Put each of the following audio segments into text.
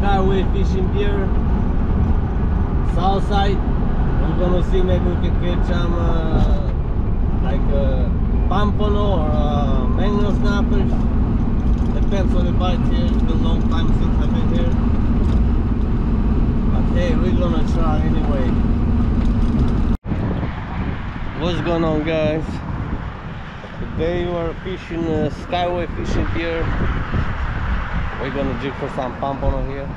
Skyway Fishing Pier, south side. We're gonna see maybe we can catch some uh, like a pompano or uh, mango snappers. Depends on the bite here. It's been a long time since I've been here. But hey, we're gonna try anyway. What's going on guys? Today we are fishing uh, Skyway Fishing Pier. We're gonna jig for some pompano here.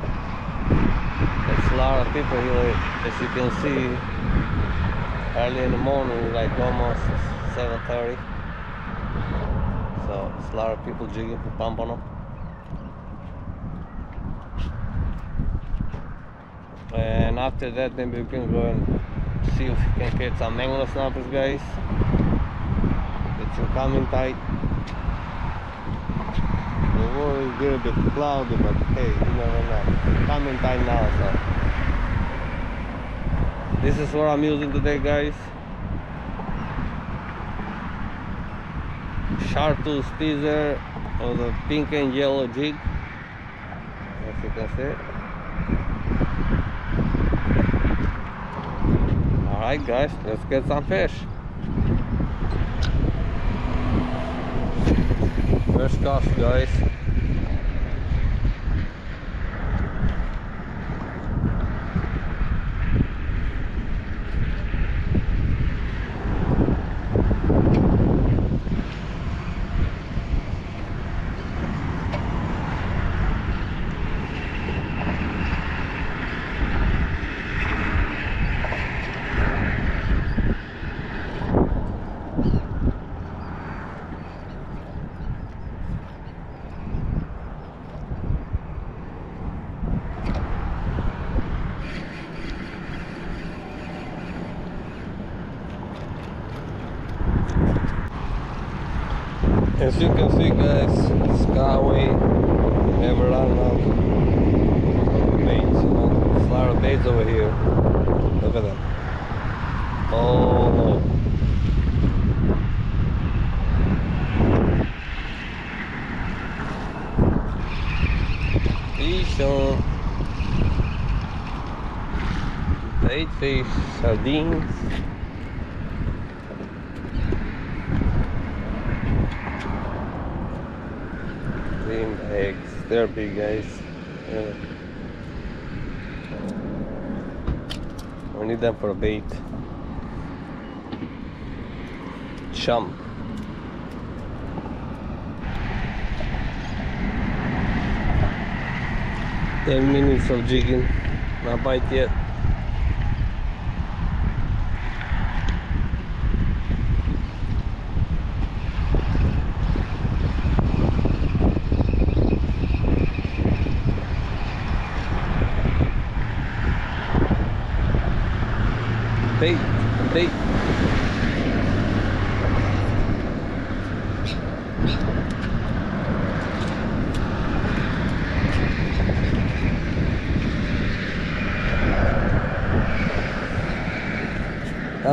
There's a lot of people here, as you can see. Early in the morning, like almost 7.30. So it's a lot of people jigging for pompano. And after that, maybe we can go and see if we can get some mango snappers, guys. It's incoming tight. Water is a little bit cloudy, but hey, you never know. Coming time now, so. This is what I'm using today, guys. Chartreuse teaser of the pink and yellow jig. As you can see. Alright guys, let's get some fish. First cast guys. As you can see guys, Skyway never run out baits, you know. There's a lot of baits over here. Look at that. Oh no. Fish bait fish, sardines. Eggs, they're big guys. Yeah. We need them for bait. Chum. Ten minutes of jigging, not bite yet. Bait, bait.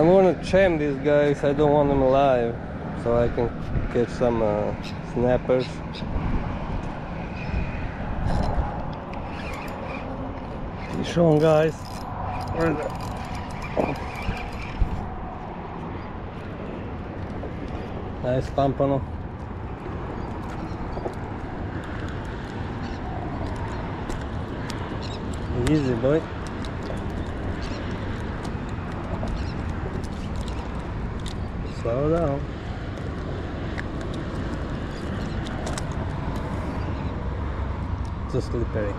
I'm gonna trim these guys, I don't want them alive, so I can catch some uh, snappers. Fish on guys. Where it? Nice pompano. Easy boy. Slow down. Too slippery.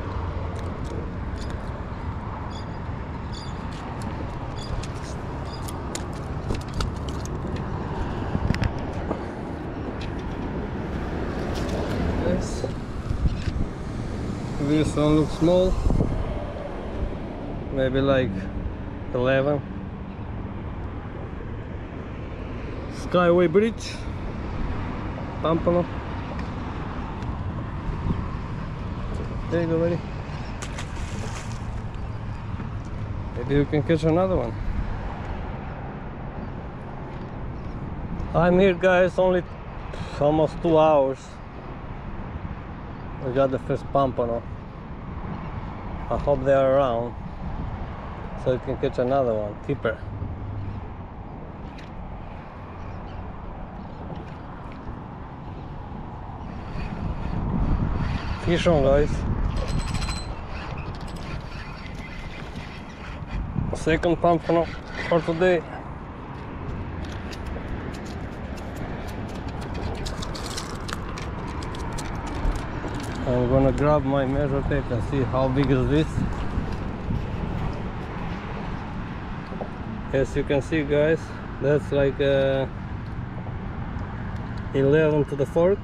Yes. This one looks small. Maybe like 11. Skyway Bridge. Pampano. There you go, buddy. Maybe you can catch another one. I'm here, guys, only almost two hours. We got the first pompano. I hope they are around so you can catch another one keeper fish on guys second pump for, for today. I'm gonna grab my measure tape and see how big is this. As you can see guys that's like uh, 11 to the fork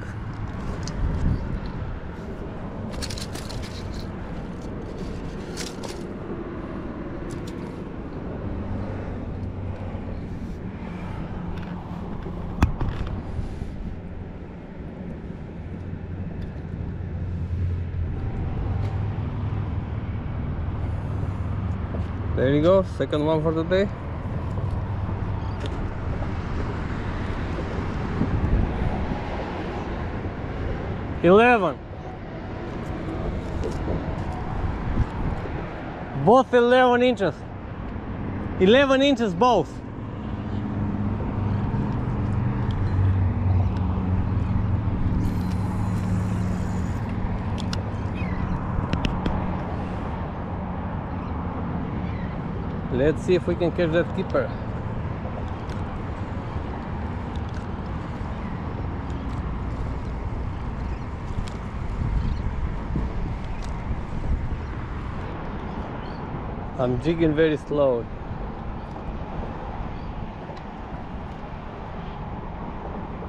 There you go, second one for the day. Eleven. Both eleven inches. Eleven inches both. Let's see if we can catch that keeper. I'm jigging very slow.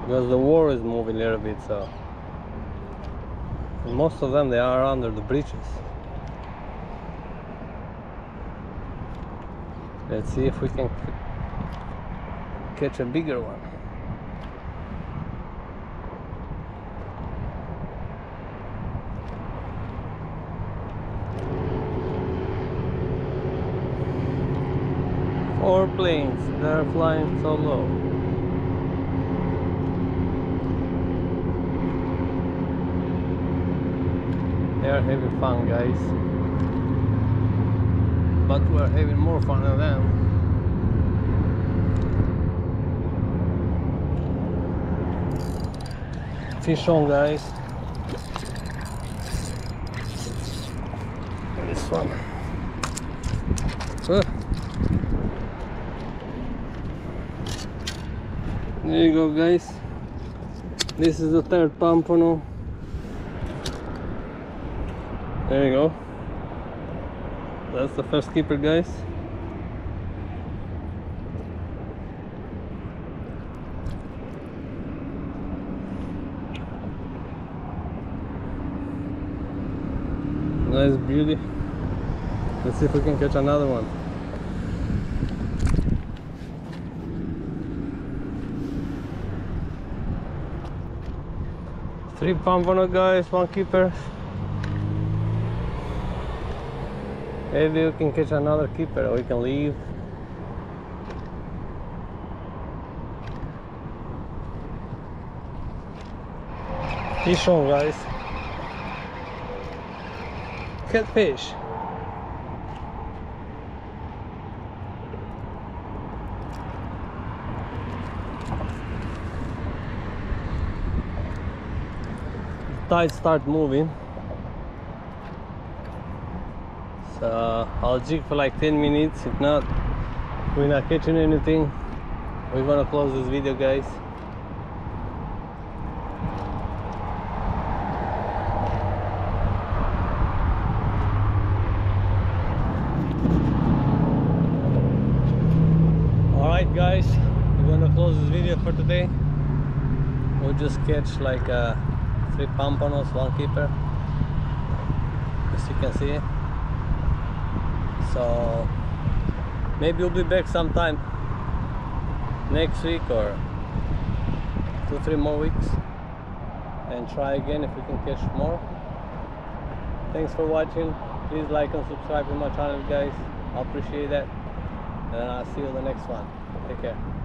Because the water is moving a little bit so. And most of them they are under the bridges. Let's see if we can catch a bigger one. Four planes, they're flying so low. They are having fun guys but we're having more fun than them. Fish on guys. This one. Uh. There you go guys. This is the third pompano. There you go that's the first keeper guys. Nice beauty. Let's see if we can catch another one. Three pompano guys one keeper Maybe we can catch another keeper or we can leave. Fish on guys. Catfish. The tide start moving. So I'll jig for like 10 minutes. If not we're not catching anything. We're gonna close this video guys. Alright guys. We're gonna close this video for today. We'll just catch like uh, three pompanos one keeper. As you can see so maybe we'll be back sometime next week or two three more weeks and try again if we can catch more. Thanks for watching. Please like and subscribe to my channel guys. I appreciate that. And i'll see you in the next one. Take care